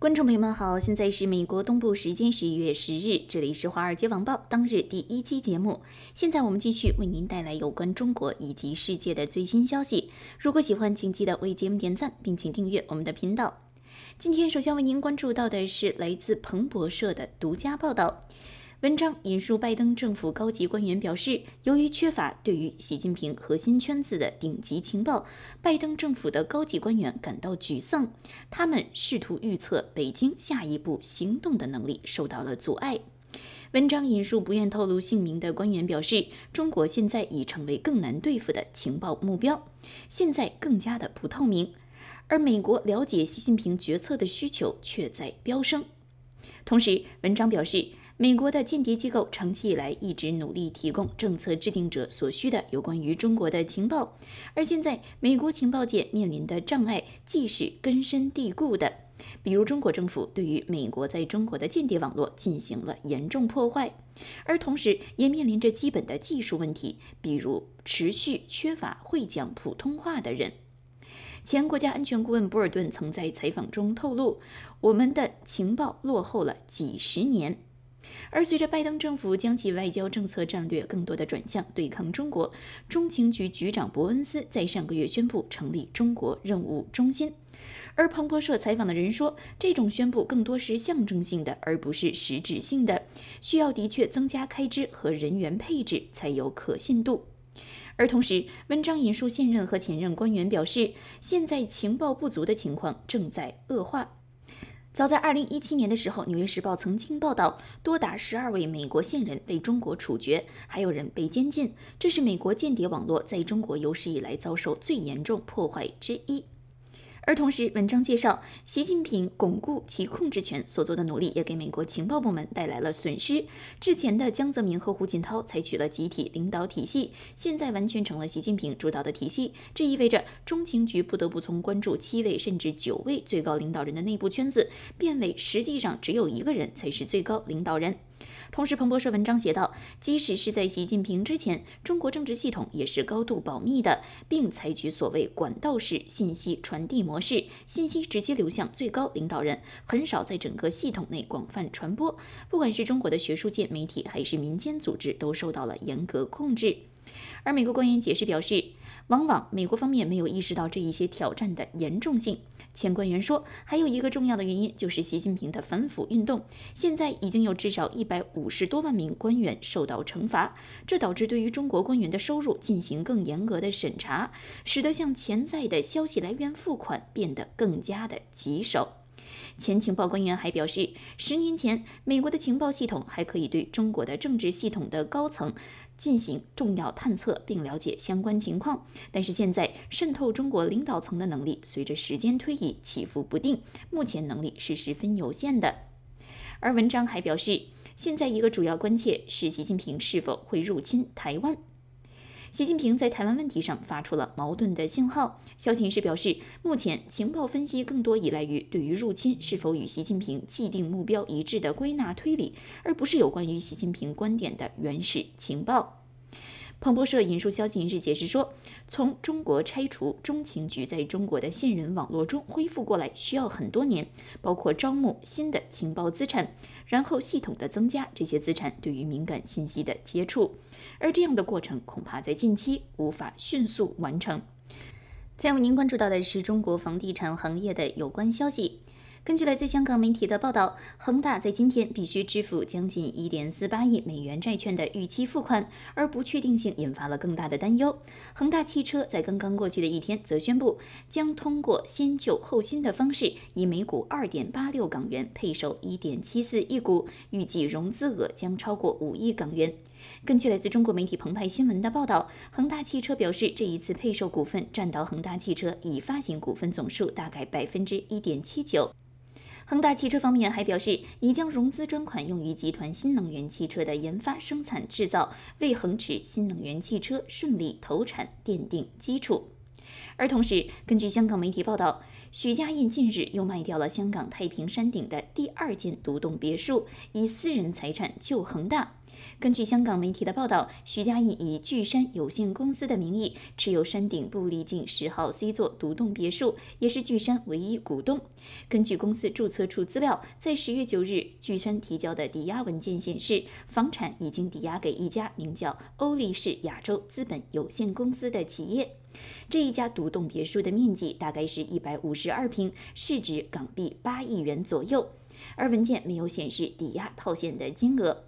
观众朋友们好，现在是美国东部时间十一月十日，这里是华尔街网报当日第一期节目。现在我们继续为您带来有关中国以及世界的最新消息。如果喜欢，请记得为节目点赞，并请订阅我们的频道。今天首先为您关注到的是来自彭博社的独家报道。文章引述拜登政府高级官员表示，由于缺乏对于习近平核心圈子的顶级情报，拜登政府的高级官员感到沮丧。他们试图预测北京下一步行动的能力受到了阻碍。文章引述不愿透露姓名的官员表示，中国现在已成为更难对付的情报目标，现在更加的不透明，而美国了解习近平决策的需求却在飙升。同时，文章表示。美国的间谍机构长期以来一直努力提供政策制定者所需的有关于中国的情报，而现在美国情报界面临的障碍既是根深蒂固的，比如中国政府对于美国在中国的间谍网络进行了严重破坏，而同时也面临着基本的技术问题，比如持续缺乏会讲普通话的人。前国家安全顾问博尔顿曾在采访中透露，我们的情报落后了几十年。而随着拜登政府将其外交政策战略更多的转向对抗中国，中情局局长伯恩斯在上个月宣布成立中国任务中心。而彭博社采访的人说，这种宣布更多是象征性的，而不是实质性的，需要的确增加开支和人员配置才有可信度。而同时，文章引述现任和前任官员表示，现在情报不足的情况正在恶化。早在二零一七年的时候，《纽约时报》曾经报道，多达十二位美国线人被中国处决，还有人被监禁。这是美国间谍网络在中国有史以来遭受最严重破坏之一。而同时，文章介绍，习近平巩固其控制权所做的努力，也给美国情报部门带来了损失。之前的江泽民和胡锦涛采取了集体领导体系，现在完全成了习近平主导的体系。这意味着中情局不得不从关注七位甚至九位最高领导人的内部圈子，变为实际上只有一个人才是最高领导人。同时，彭博社文章写道，即使是在习近平之前，中国政治系统也是高度保密的，并采取所谓管道式信息传递模式，信息直接流向最高领导人，很少在整个系统内广泛传播。不管是中国的学术界、媒体，还是民间组织，都受到了严格控制。而美国官员解释表示，往往美国方面没有意识到这一些挑战的严重性。前官员说，还有一个重要的原因就是习近平的反腐运动，现在已经有至少一百五十多万名官员受到惩罚，这导致对于中国官员的收入进行更严格的审查，使得向潜在的消息来源付款变得更加的棘手。前情报官员还表示，十年前美国的情报系统还可以对中国的政治系统的高层。进行重要探测并了解相关情况，但是现在渗透中国领导层的能力随着时间推移起伏不定，目前能力是十分有限的。而文章还表示，现在一个主要关切是习近平是否会入侵台湾。习近平在台湾问题上发出了矛盾的信号。消息人士表示，目前情报分析更多依赖于对于入侵是否与习近平既定目标一致的归纳推理，而不是有关于习近平观点的原始情报。彭博社引述消息人士解释说，从中国拆除中情局在中国的现人网络中恢复过来需要很多年，包括招募新的情报资产，然后系统的增加这些资产对于敏感信息的接触。而这样的过程恐怕在近期无法迅速完成。再为您关注到的是中国房地产行业的有关消息。根据来自香港媒体的报道，恒大在今天必须支付将近一点四八亿美元债券的逾期付款，而不确定性引发了更大的担忧。恒大汽车在刚刚过去的一天则宣布，将通过先旧后新的方式，以每股二点八六港元配售一点七四亿股，预计融资额将超过五亿港元。根据来自中国媒体澎湃新闻的报道，恒大汽车表示，这一次配售股份占到恒大汽车已发行股份总数大概百分之一点七九。恒大汽车方面还表示，已将融资专款用于集团新能源汽车的研发、生产、制造，为恒驰新能源汽车顺利投产奠定基础。而同时，根据香港媒体报道，许家印近日又卖掉了香港太平山顶的第二间独栋别墅，以私人财产救恒大。根据香港媒体的报道，许家印以巨山有限公司的名义持有山顶布利径十号 C 座独栋别墅，也是巨山唯一股东。根据公司注册处资料，在十月九日，巨山提交的抵押文件显示，房产已经抵押给一家名叫欧力士亚洲资本有限公司的企业。这一家独栋别墅的面积大概是一百五十二平，市值港币八亿元左右，而文件没有显示抵押套现的金额。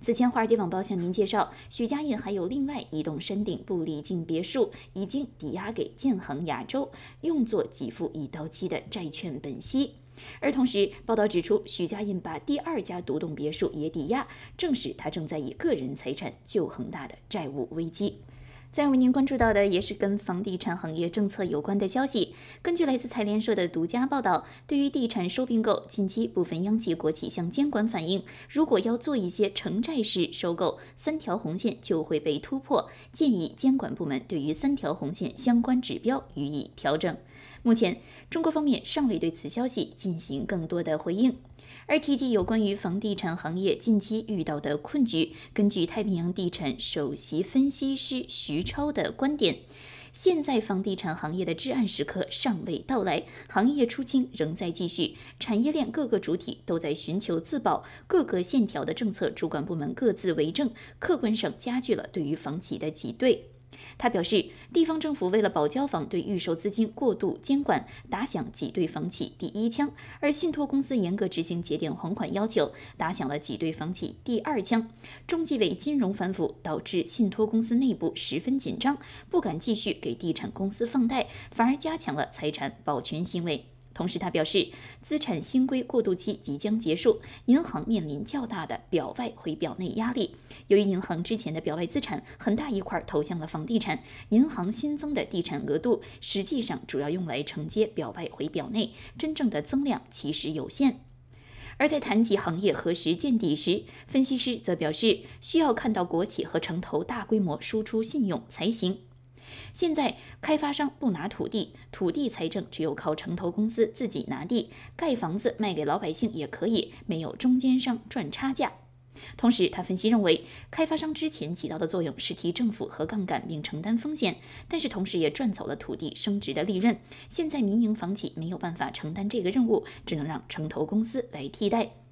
此前，《华尔街网报》向您介绍，许家印还有另外一栋山顶布利径别墅已经抵押给建行亚洲，用作给付已到期的债券本息。而同时，报道指出，许家印把第二家独栋别墅也抵押，证实他正在以个人财产救恒大的债务危机。再为您关注到的也是跟房地产行业政策有关的消息。根据来自财联社的独家报道，对于地产收并购，近期部分央企国企向监管反映，如果要做一些城债式收购，三条红线就会被突破，建议监管部门对于三条红线相关指标予以调整。目前，中国方面尚未对此消息进行更多的回应。而提及有关于房地产行业近期遇到的困局，根据太平洋地产首席分析师徐超的观点，现在房地产行业的至暗时刻尚未到来，行业出清仍在继续，产业链各个主体都在寻求自保，各个线条的政策主管部门各自为政，客观上加剧了对于房企的挤兑。他表示，地方政府为了保交房，对预售资金过度监管，打响挤兑房企第一枪；而信托公司严格执行节点还款要求，打响了挤兑房企第二枪。中纪委金融反腐，导致信托公司内部十分紧张，不敢继续给地产公司放贷，反而加强了财产保全行为。同时，他表示，资产新规过渡期即将结束，银行面临较大的表外回表内压力。由于银行之前的表外资产很大一块投向了房地产，银行新增的地产额度实际上主要用来承接表外回表内，真正的增量其实有限。而在谈及行业何时见底时，分析师则表示，需要看到国企和城投大规模输出信用才行。现在开发商不拿土地，土地财政只有靠城投公司自己拿地盖房子卖给老百姓也可以，没有中间商赚差价。同时，他分析认为，开发商之前起到的作用是替政府和杠杆并承担风险，但是同时也赚走了土地升值的利润。现在民营房企没有办法承担这个任务，只能让城投公司来替代。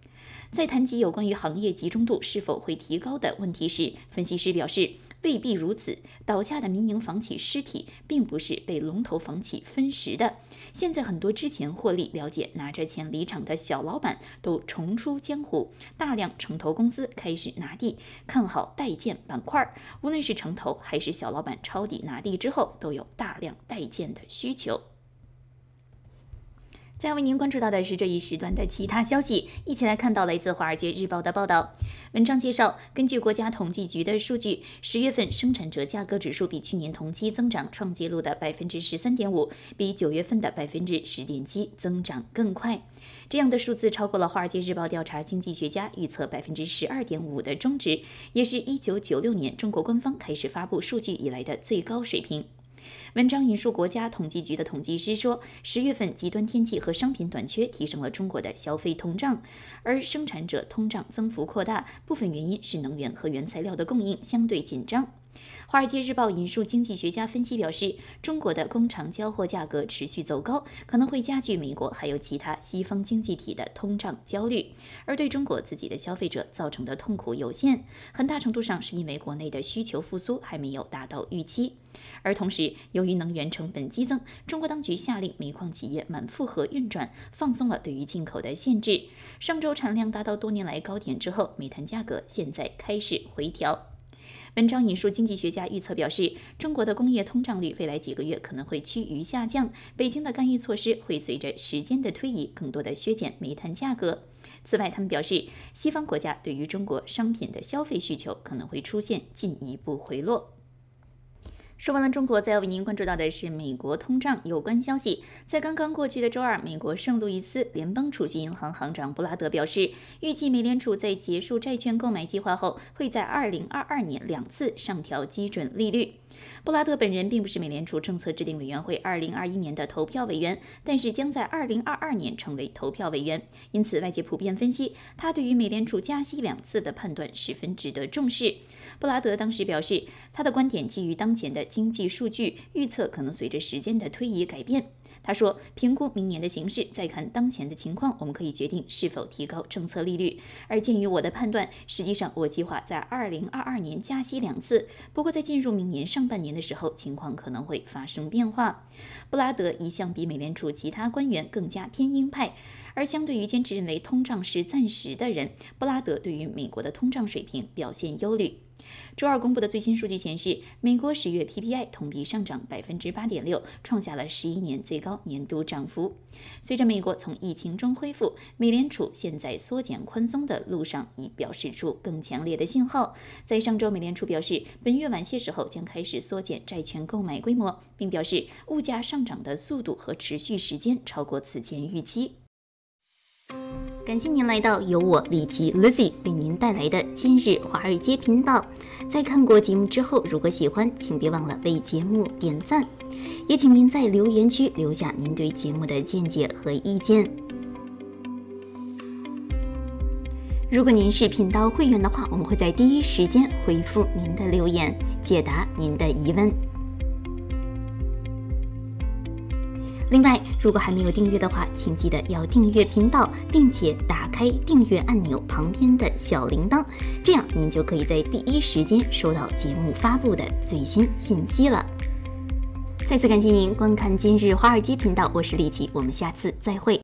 在谈及有关于行业集中度是否会提高的问题时，分析师表示未必如此。倒下的民营房企尸体并不是被龙头房企分食的。现在很多之前获利了解、拿着钱离场的小老板都重出江湖，大量城投公司开始拿地，看好代建板块。无论是城投还是小老板抄底拿地之后，都有大量代建的需求。再为您关注到的是这一时段的其他消息，一起来看到来自《华尔街日报》的报道。文章介绍，根据国家统计局的数据，十月份生产者价格指数比去年同期增长创纪录的百分之十三点五，比九月份的百分之十点七增长更快。这样的数字超过了《华尔街日报》调查经济学家预测百分之十二点五的中值，也是一九九六年中国官方开始发布数据以来的最高水平。文章引述国家统计局的统计师说，十月份极端天气和商品短缺提升了中国的消费通胀，而生产者通胀增幅扩大，部分原因是能源和原材料的供应相对紧张。华尔街日报引述经济学家分析表示，中国的工厂交货价格持续走高，可能会加剧美国还有其他西方经济体的通胀焦虑，而对中国自己的消费者造成的痛苦有限，很大程度上是因为国内的需求复苏还没有达到预期。而同时，由于能源成本激增，中国当局下令煤矿企业满负荷运转，放松了对于进口的限制。上周产量达到多年来高点之后，煤炭价格现在开始回调。文章引述经济学家预测表示，中国的工业通胀率未来几个月可能会趋于下降。北京的干预措施会随着时间的推移，更多的削减煤炭价格。此外，他们表示，西方国家对于中国商品的消费需求可能会出现进一步回落。说完了中国，再要为您关注到的是美国通胀有关消息。在刚刚过去的周二，美国圣路易斯联邦储蓄银行行长布拉德表示，预计美联储在结束债券购买计划后，会在2022年两次上调基准利率。布拉德本人并不是美联储政策制定委员会2021年的投票委员，但是将在2022年成为投票委员。因此，外界普遍分析，他对于美联储加息两次的判断十分值得重视。布拉德当时表示，他的观点基于当前的经济数据预测，可能随着时间的推移改变。他说，评估明年的形势，再看当前的情况，我们可以决定是否提高政策利率。而鉴于我的判断，实际上我计划在2022年加息两次。不过在进入明年上半年的时候，情况可能会发生变化。布拉德一向比美联储其他官员更加偏鹰派。而相对于坚持认为通胀是暂时的人，布拉德对于美国的通胀水平表现忧虑。周二公布的最新数据显示，美国十月 PPI 同比上涨百分之八点六，创下了十一年最高年度涨幅。随着美国从疫情中恢复，美联储现在缩减宽松的路上已表示出更强烈的信号。在上周，美联储表示，本月晚些时候将开始缩减债券购买规模，并表示物价上涨的速度和持续时间超过此前预期。感谢您来到由我李琦 Lizzy 为您带来的今日华尔街频道。在看过节目之后，如果喜欢，请别忘了为节目点赞，也请您在留言区留下您对节目的见解和意见。如果您是频道会员的话，我们会在第一时间回复您的留言，解答您的疑问。另外，如果还没有订阅的话，请记得要订阅频道，并且打开订阅按钮旁边的小铃铛，这样您就可以在第一时间收到节目发布的最新信息了。再次感谢您观看今日华尔街频道，我是李琦，我们下次再会。